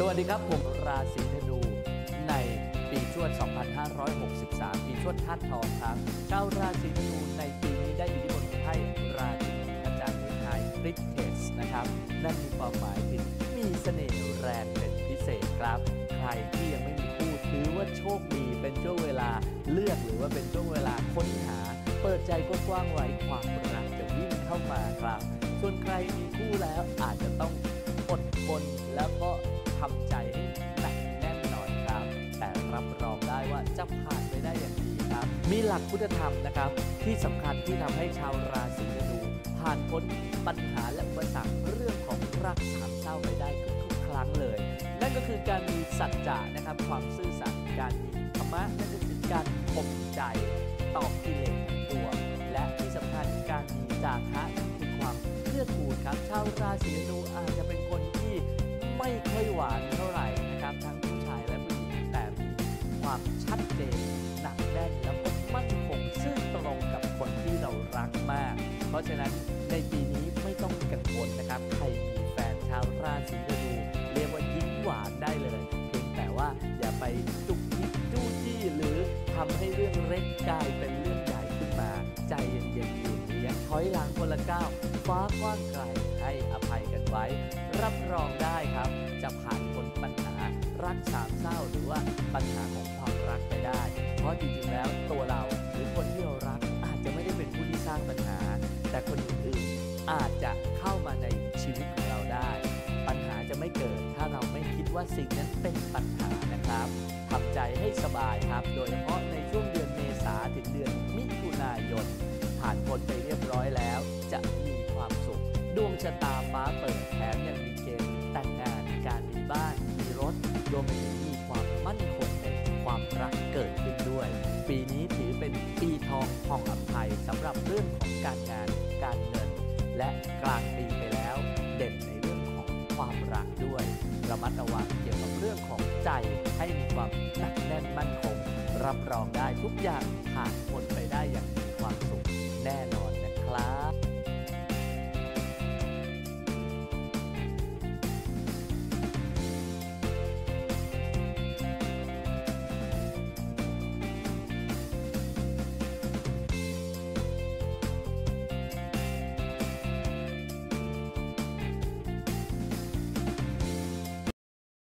สวัสดีครับ ผมราศีธนูในปีชวด 2563 ปีชวดธาตุทองครับชาวราศีธนูในปีนี้ได้อิทธิพลของไพ่ราชินีอาจารย์ไทยริสเทสนะครับนั่นมีความหมายถึงมีเสน่ห์แรงเป็นพิเศษครับ ใครที่ยังไม่มีคู่ถือว่าโชคดีเป็นช่วงเวลาเลือกหรือว่าเป็นช่วงเวลาค้นหา เปิดใจกว้างๆไว้ความรักจะวิ่งเข้ามาครับ ส่วนใครมีคู่แล้ว จะผ่านไปได้อย่างดีครับ มีหลักพุทธธรรมนะครับ ที่สำคัญที่ทำให้ชาวราศีธนูผ่านพ้นปัญหาและอุปสรรคเรื่องของรักสามเศร้าไปได้ทุกๆครั้งเลย นั่นก็คือการมีสัจจะนะครับ ความซื่อสัตย์การมีธรรมะนั่นก็คือการข่มใจตอบกิเลสทั้งปวและที่สำคัญการมีจาคะคือความเลือดคูณครับ ชาวราศีธนูอาจจะเป็นคนที่ไม่ค่อยหวานเท่าไหร่นะครับทั้ง ชัดเจนหนักแน่นแล้วก็มั่นคงซื่อตรงกับคนที่เรารักมาก เพราะฉะนั้นในปีนี้ไม่ต้องกังวลนะครับ ใครมีแฟนชาวราศีธนูเรียกว่ายิ้มหวานได้เลยเพียงแต่ว่าอย่าไปจุกจิกจู้จี้หรือทำให้เรื่องเล็กกลายเป็นเรื่องใหญ่ขึ้นมา ใจเย็นๆอยู่เลี้ยงถอยหลังคนละก้าวฟ้ากว้างไกลให้อภัยกันไว้ รับรองได้ครับ จะผ่านพ้นปัญหารักสามเศร้าหรือว่าปัญหาของ ราะจริงๆแล้วตัวเราหรือคนที่เรารักอาจจะไม่ได้เป็นผู้ที่สร้างปัญหา แต่คนอื่นๆอาจจะเข้ามาในชีวิตของเราได้ ปัญหาจะไม่เกิดถ้าเราไม่คิดว่าสิ่งนั้นเป็นปัญหานะครับทำใจให้สบายครับ โดยเฉพาะในช่วงเดือนเมษาถึงเดือนมิถุนายน ผ่านพ้นไปเรียบร้อยแล้ว จะมีความสุข ดวงชะตาฟ้าเปิดแถมยังมีเกณฑ์แต่งงานการมีบ้านมีรถรวมไปถึง วย ปีนี้ถือเป็นปีทองของอัภัยสำหรับเรื่องของการงานการเงิน และกลางปีไปแล้ว เด่นในเรื่องของความรักด้วยระมัดระวังเกี่ยวกับเรื่องของใจให้มีความหนักแน่นมั่นคง รับรองได้ทุกอย่างผ่านพ้นไปได้อย่างมีความสุขแน่นอนนะครับ